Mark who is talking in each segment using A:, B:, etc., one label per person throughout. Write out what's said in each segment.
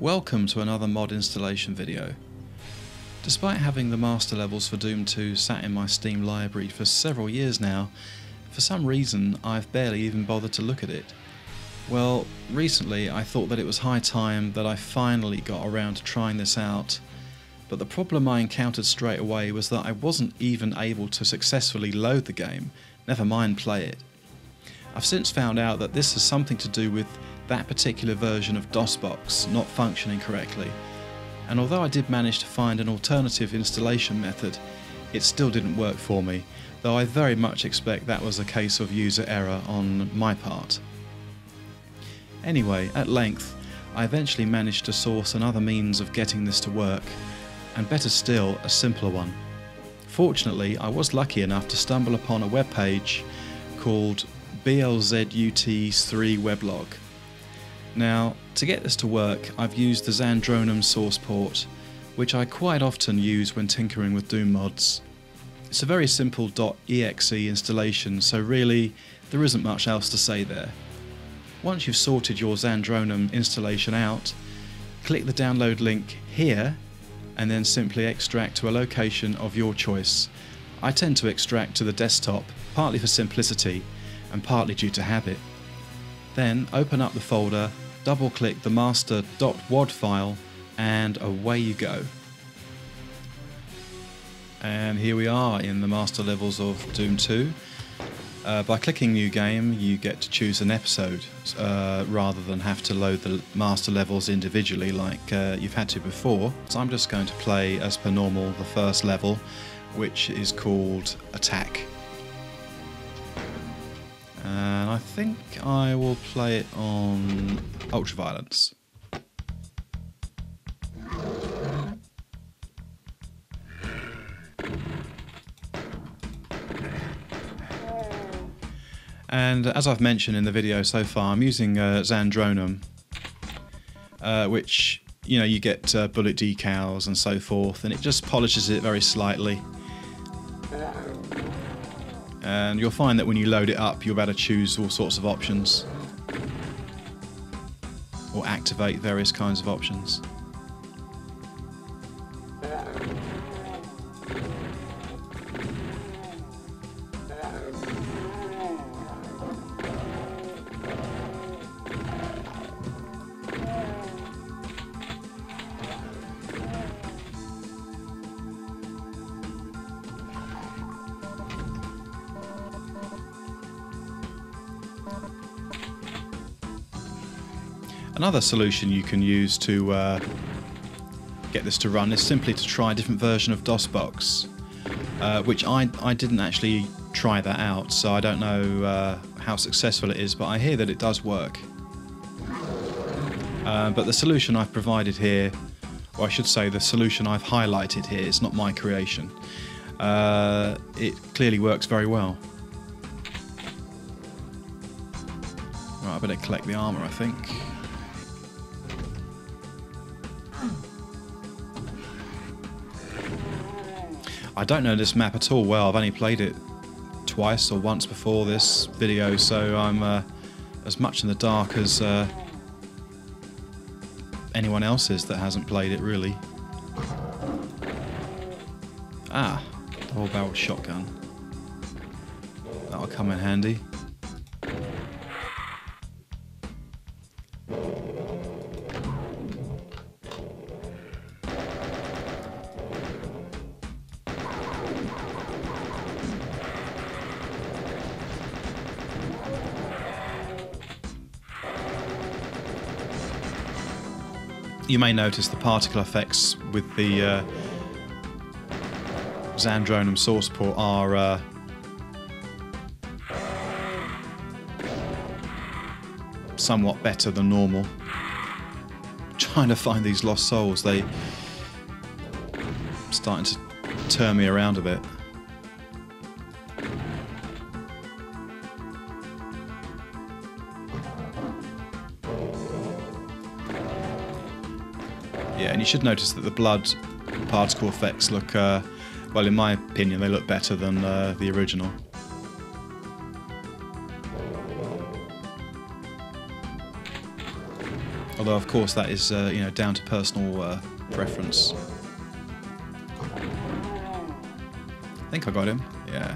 A: Welcome to another mod installation video. Despite having the master levels for Doom 2 sat in my Steam library for several years now, for some reason I've barely even bothered to look at it. Well, recently I thought that it was high time that I finally got around to trying this out, but the problem I encountered straight away was that I wasn't even able to successfully load the game, never mind play it. I've since found out that this has something to do with that particular version of DOSBox not functioning correctly. And although I did manage to find an alternative installation method, it still didn't work for me, though I very much expect that was a case of user error on my part. Anyway, at length, I eventually managed to source another means of getting this to work, and better still, a simpler one. Fortunately, I was lucky enough to stumble upon a web page called BLZUT's 3 weblog now, to get this to work, I've used the Zandronum source port, which I quite often use when tinkering with Doom mods. It's a very simple .exe installation, so really there isn't much else to say there. Once you've sorted your Zandronum installation out, click the download link here and then simply extract to a location of your choice. I tend to extract to the desktop, partly for simplicity and partly due to habit. Then open up the folder, double click the master.wad file and away you go. And here we are in the master levels of Doom 2. Uh, by clicking new game you get to choose an episode uh, rather than have to load the master levels individually like uh, you've had to before. So I'm just going to play as per normal the first level which is called Attack and I think I will play it on Ultraviolence. And as I've mentioned in the video so far, I'm using uh, Zandronum, uh, which you know you get uh, bullet decals and so forth, and it just polishes it very slightly and you'll find that when you load it up you'll be able to choose all sorts of options or activate various kinds of options. Another solution you can use to uh, get this to run is simply to try a different version of DOSBox, uh, which I, I didn't actually try that out, so I don't know uh, how successful it is, but I hear that it does work. Uh, but the solution I've provided here, or I should say the solution I've highlighted here, is not my creation. Uh, it clearly works very well. Right, I better collect the armour, I think. I don't know this map at all well. I've only played it twice or once before this video, so I'm uh, as much in the dark as uh, anyone else is that hasn't played it really. Ah, double barrel shotgun. That'll come in handy. You may notice the particle effects with the uh, Zandronum source port are uh, somewhat better than normal. trying to find these lost souls, they starting to turn me around a bit. And you should notice that the blood particle effects look, uh, well, in my opinion, they look better than uh, the original. Although, of course, that is uh, you know down to personal uh, preference. I think I got him. Yeah.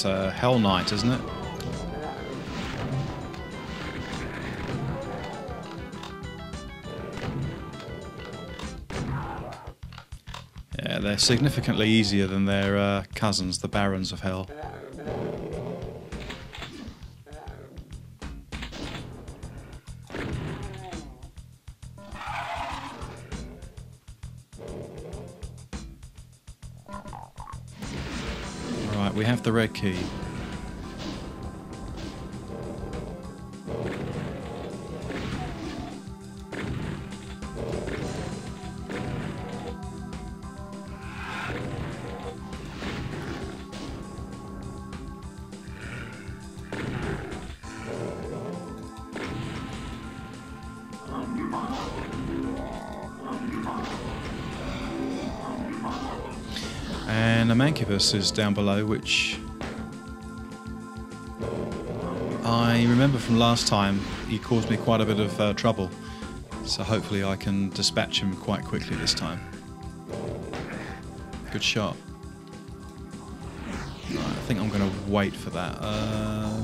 A: It's a Hell Knight, isn't it? Yeah, they're significantly easier than their uh, cousins, the Barons of Hell. Have the red key. Mancubus is down below, which I remember from last time he caused me quite a bit of uh, trouble. So hopefully I can dispatch him quite quickly this time. Good shot. Right, I think I'm going to wait for that. Uh,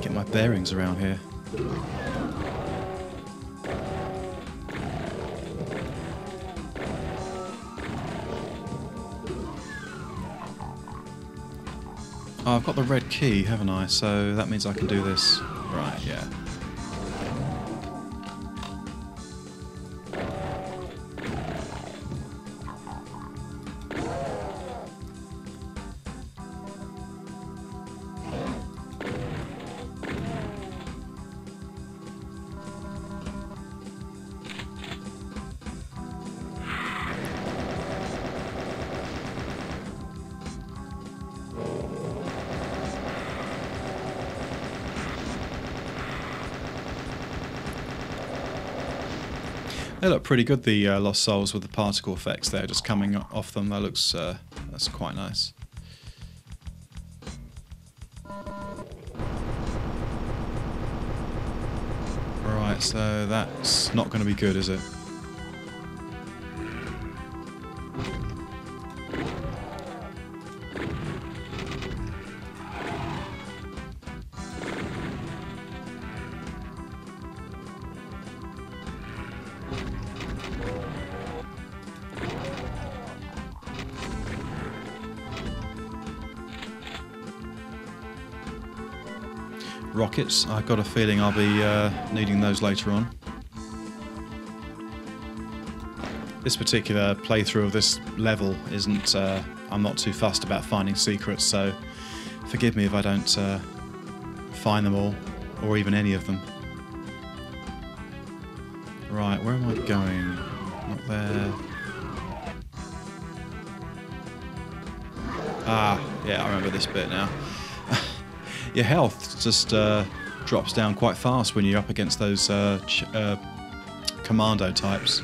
A: get my bearings around here. Oh, I've got the red key, haven't I? So that means I can do this. Right, yeah. They look pretty good, the uh, Lost Souls with the particle effects there just coming off them. That looks, uh, that's quite nice. Right, so that's not going to be good, is it? Rockets, I've got a feeling I'll be uh, needing those later on. This particular playthrough of this level isn't, uh, I'm not too fussed about finding secrets, so forgive me if I don't uh, find them all, or even any of them. Right, where am I going? Not there. Ah, yeah, I remember this bit now. Your health just uh, drops down quite fast when you're up against those uh, uh, commando types.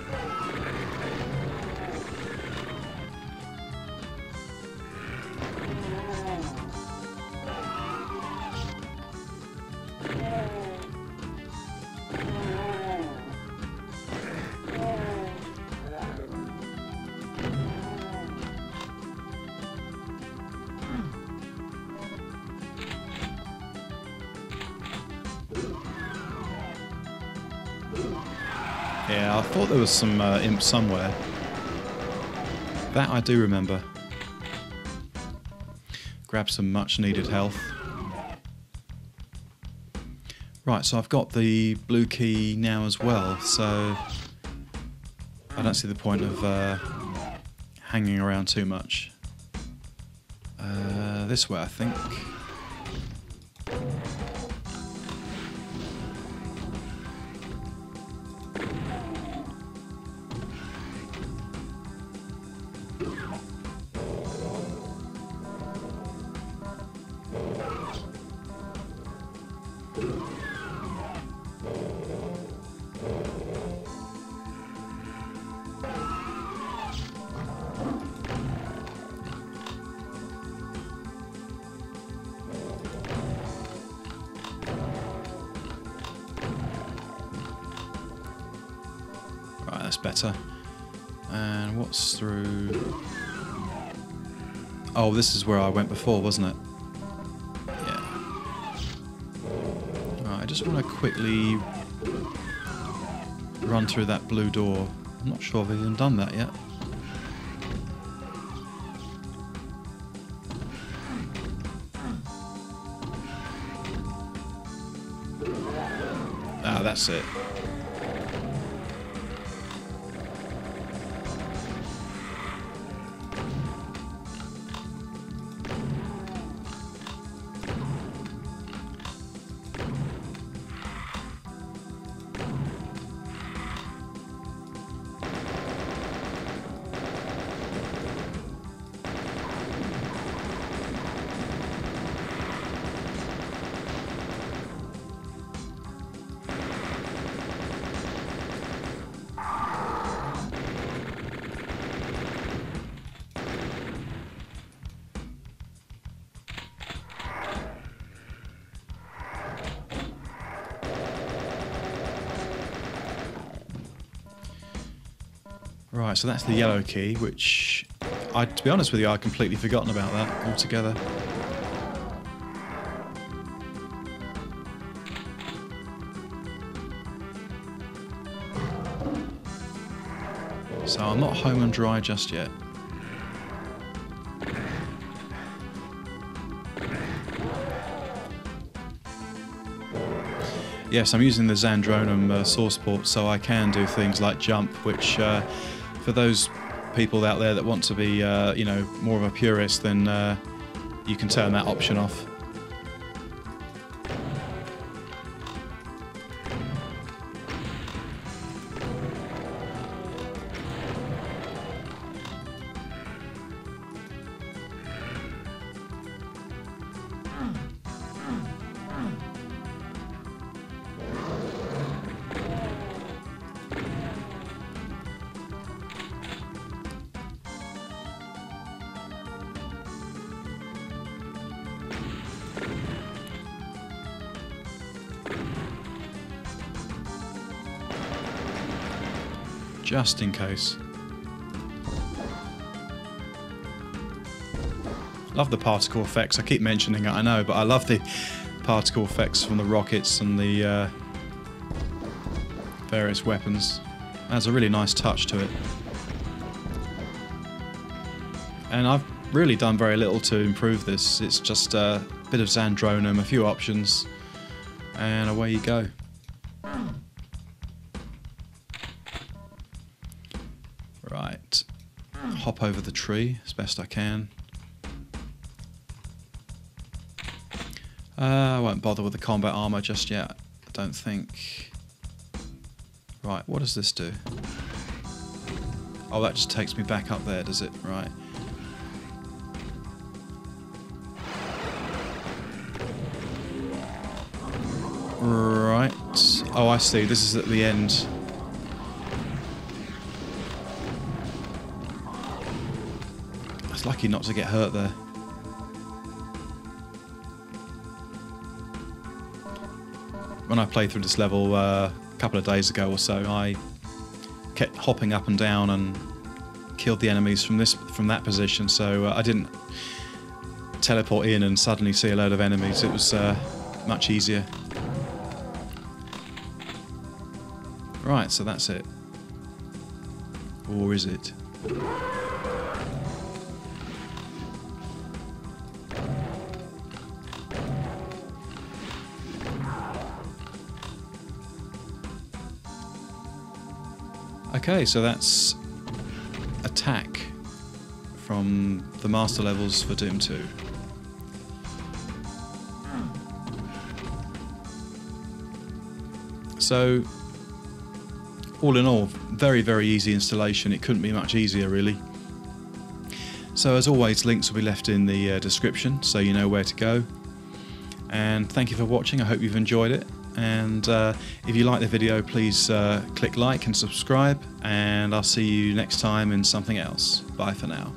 A: Yeah, I thought there was some uh, imp somewhere. That I do remember. Grab some much needed health. Right, so I've got the blue key now as well, so I don't see the point of uh, hanging around too much. Uh, this way, I think. better. What's through... Oh, this is where I went before, wasn't it? Yeah. Right, I just want to quickly run through that blue door. I'm not sure I've even done that yet. Ah, that's it. Right, so that's the yellow key, which, I, to be honest with you, I'd completely forgotten about that altogether. So I'm not home and dry just yet. Yes, I'm using the Zandronum uh, source port, so I can do things like jump, which uh, for those people out there that want to be, uh, you know, more of a purist, then uh, you can turn that option off. Just in case. Love the particle effects. I keep mentioning it, I know, but I love the particle effects from the rockets and the uh, various weapons. Adds a really nice touch to it. And I've really done very little to improve this. It's just a bit of Zandronum, a few options, and away you go. Right. Hop over the tree as best I can. Uh, I won't bother with the combat armor just yet. I don't think. Right, what does this do? Oh, that just takes me back up there, does it? Right. Right. Oh, I see. This is at the end. I was lucky not to get hurt there. When I played through this level uh, a couple of days ago or so, I kept hopping up and down and killed the enemies from this from that position. So uh, I didn't teleport in and suddenly see a load of enemies. It was uh, much easier. Right, so that's it. Or is it? Okay, so that's attack from the master levels for Doom 2. So, all in all, very, very easy installation. It couldn't be much easier, really. So, as always, links will be left in the uh, description so you know where to go. And thank you for watching. I hope you've enjoyed it. And uh, if you like the video, please uh, click like and subscribe. And I'll see you next time in something else. Bye for now.